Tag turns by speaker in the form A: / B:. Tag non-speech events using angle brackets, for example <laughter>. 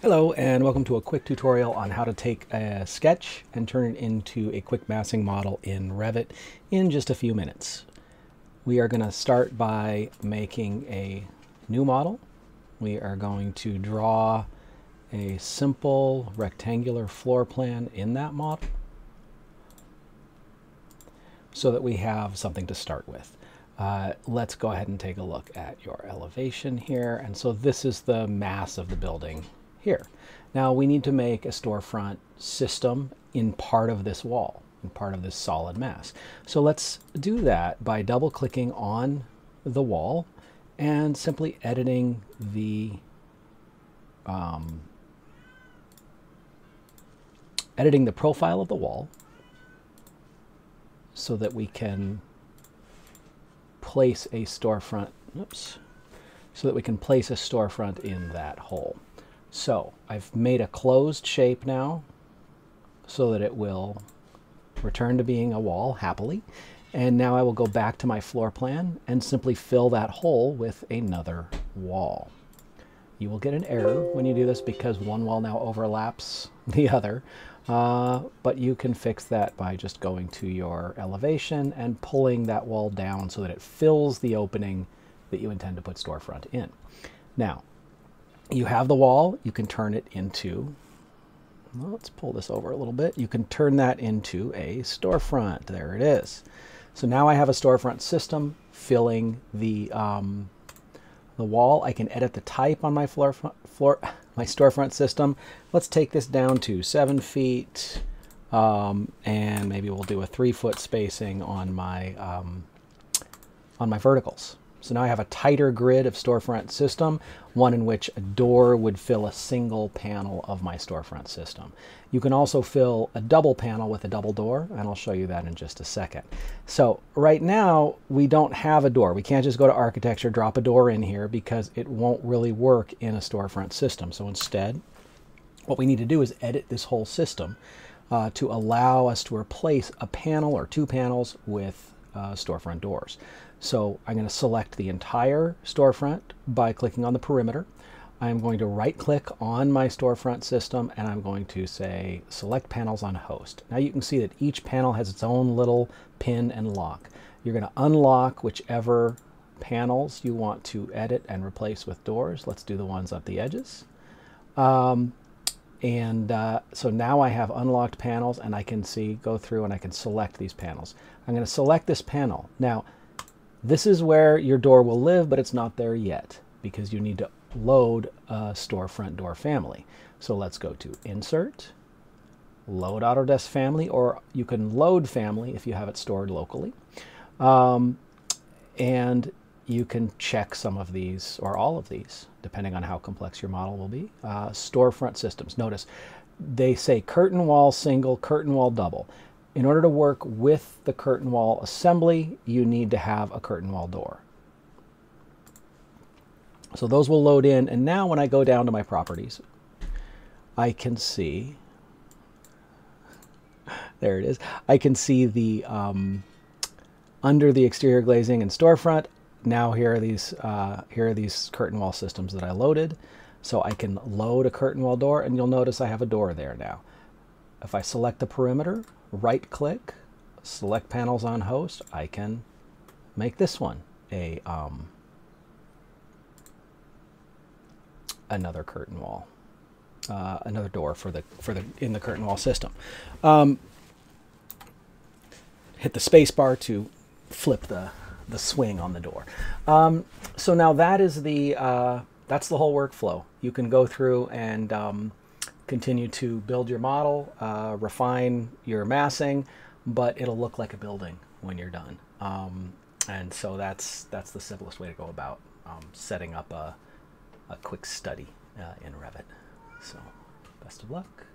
A: Hello and welcome to a quick tutorial on how to take a sketch and turn it into a quick massing model in Revit in just a few minutes. We are going to start by making a new model. We are going to draw a simple rectangular floor plan in that model so that we have something to start with. Uh, let's go ahead and take a look at your elevation here. And so this is the mass of the building here. Now we need to make a storefront system in part of this wall, in part of this solid mass. So let's do that by double clicking on the wall and simply editing the um, editing the profile of the wall so that we can place a storefront oops so that we can place a storefront in that hole. So I've made a closed shape now so that it will return to being a wall happily. And now I will go back to my floor plan and simply fill that hole with another wall. You will get an error when you do this because one wall now overlaps <laughs> the other. Uh, but you can fix that by just going to your elevation and pulling that wall down so that it fills the opening that you intend to put storefront in. Now, you have the wall, you can turn it into, well, let's pull this over a little bit. You can turn that into a storefront. There it is. So now I have a storefront system filling the um, the wall. I can edit the type on my floor, floor <laughs> my storefront system. Let's take this down to seven feet, um, and maybe we'll do a three foot spacing on my um, on my verticals. So now I have a tighter grid of storefront system, one in which a door would fill a single panel of my storefront system. You can also fill a double panel with a double door, and I'll show you that in just a second. So right now, we don't have a door. We can't just go to architecture, drop a door in here because it won't really work in a storefront system. So instead, what we need to do is edit this whole system uh, to allow us to replace a panel or two panels with uh, storefront doors. So I'm going to select the entire storefront by clicking on the perimeter. I'm going to right click on my storefront system and I'm going to say select panels on host. Now you can see that each panel has its own little pin and lock. You're going to unlock whichever panels you want to edit and replace with doors. Let's do the ones up the edges. Um, and uh, so now I have unlocked panels and I can see, go through and I can select these panels. I'm going to select this panel. Now, this is where your door will live, but it's not there yet because you need to load a storefront door family. So let's go to Insert, Load Autodesk Family, or you can load family if you have it stored locally. Um, and you can check some of these or all of these, depending on how complex your model will be. Uh, storefront systems. Notice they say curtain wall single, curtain wall double. In order to work with the curtain wall assembly, you need to have a curtain wall door. So those will load in. And now when I go down to my properties, I can see, <laughs> there it is. I can see the, um, under the exterior glazing and storefront, now here are these, uh, here are these curtain wall systems that I loaded. So I can load a curtain wall door and you'll notice I have a door there now. If I select the perimeter, right click, select panels on host, I can make this one a um, another curtain wall, uh, another door for the for the in the curtain wall system. Um, hit the space bar to flip the the swing on the door. Um, so now that is the uh, that's the whole workflow. You can go through and um, continue to build your model, uh, refine your massing, but it'll look like a building when you're done. Um, and so that's that's the simplest way to go about um, setting up a, a quick study uh, in Revit. So best of luck.